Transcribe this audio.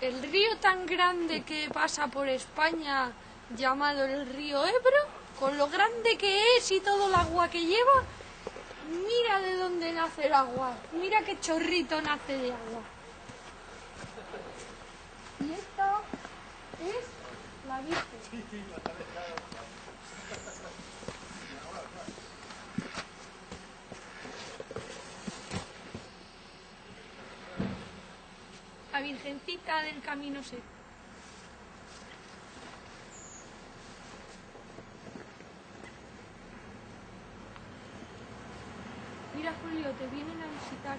el río tan grande que pasa por España llamado el río Ebro, con lo grande que es y todo el agua que lleva, mira de dónde nace el agua, mira qué chorrito nace de agua. Y esta es la Virgen. La Virgencita del Camino Seco. Mira, Julio, te vienen a visitar.